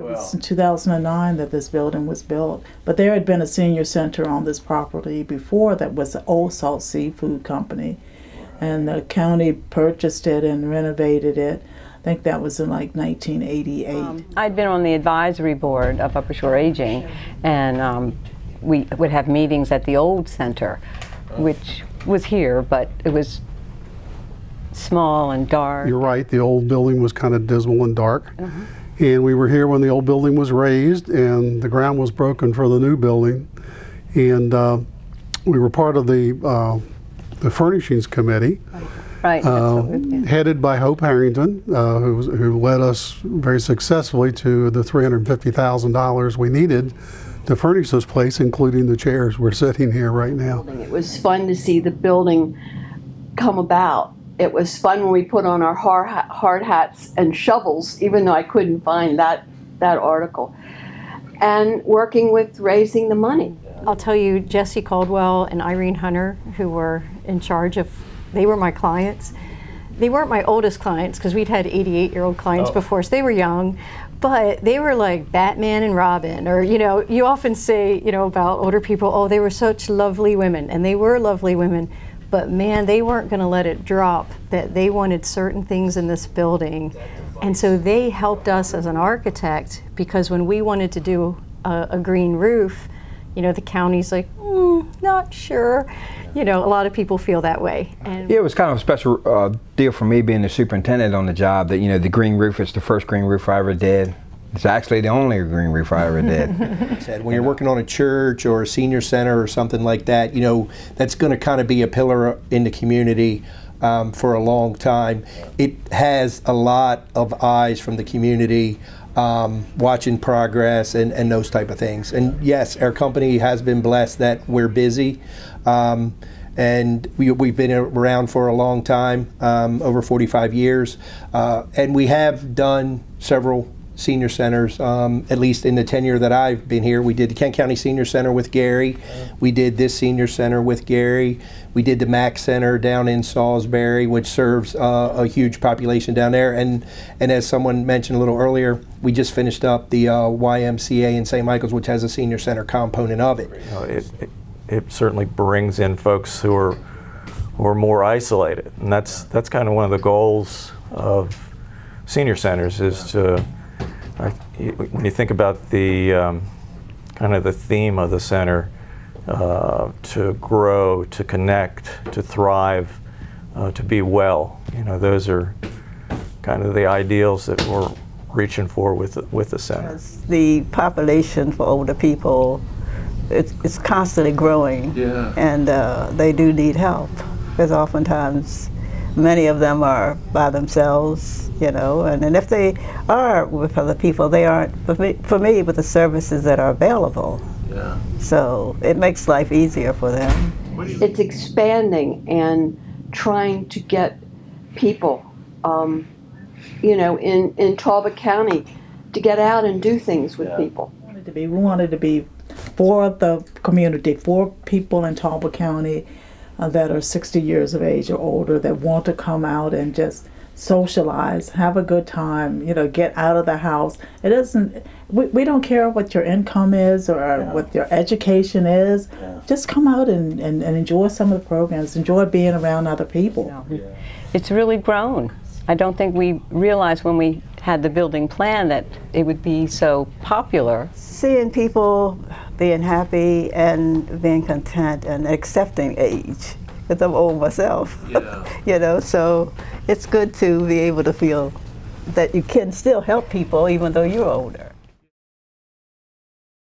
It was in 2009 that this building was built, but there had been a senior center on this property before that was the Old Salt Seafood Company, and the county purchased it and renovated it. I think that was in like 1988. Um, I'd been on the advisory board of Upper Shore Aging, and um, we would have meetings at the old center, which was here, but it was small and dark. You're right, the old building was kind of dismal and dark. And we were here when the old building was raised and the ground was broken for the new building. And uh, we were part of the, uh, the furnishings committee, Right. that's uh, what we- yeah. headed by Hope Harrington, uh, who, was- who led us very successfully to the $350,000 we needed to furnish this place, including the chairs we're sitting here right now. It was fun to see the building come about. It was fun when we put on our hard, hard hats and shovels, even though I couldn't find that, that article. And working with raising the money. I'll tell you, Jesse Caldwell and Irene Hunter, who were in charge of, they were my clients. They weren't my oldest clients because we'd had 88 year old clients oh. before, so they were young. But they were like Batman and Robin, or you know, you often say, you know, about older people, oh, they were such lovely women, and they were lovely women. But man, they weren't going to let it drop that they wanted certain things in this building. And so they helped us as an architect because when we wanted to do a, a green roof, you know, the county's like, mm, not sure. You know, a lot of people feel that way. And Yeah, it was kind of a special uh, deal for me being the superintendent on the job. That you know, the green roof is the first green roof I ever did. It's actually the only green roof I ever did. said when you're working on a church or a senior center or something like that, you know, that's going to kind of be a pillar in the community um, for a long time. It has a lot of eyes from the community um, watching progress and, and those type of things. And yes, our company has been blessed that we're busy. Um, and we, we've been around for a long time, um, over 45 years, uh, and we have done several senior centers, um, at least in the tenure that I've been here. We did the Kent County Senior Center with Gary. We did this senior center with Gary. We did the Mac Center down in Salisbury, which serves uh, a huge population down there. And and as someone mentioned a little earlier, we just finished up the uh, YMCA in St. Michael's, which has a senior center component of it. it, it, it certainly brings in folks who are who are more isolated, and that's that's kind of one of the goals of senior centers is to I, when you think about the um, kind of the theme of the center uh, to grow, to connect, to thrive, uh, to be well. You know, those are kind of the ideals that we're reaching for with the, with the center. the population for older people it's, it's constantly growing Yeah. and uh, they do need help because oftentimes many of them are by themselves you know and, and if they are with other people they aren't for me, for me with the services that are available Yeah. so it makes life easier for them It's expanding and trying to get people, um, you know, in, in Talbot County to get out and do things with Yeah. people. wanted to be. We wanted to be for the community, for people in Talbot County uh, that are 60 years of age or older that want to come out and just socialize, have a good time, you know, get out of the house. It doesn't, we, we don't care what your income is or what your education is. Just come out and, and, and enjoy some of the programs, enjoy being around other people. It's really grown. I don't think we realized when we had the building plan that it would be so popular. seeing people being happy and being content and accepting age because i'm old myself Yeah. you know so it's good to be able to feel that you can still help people even though you're older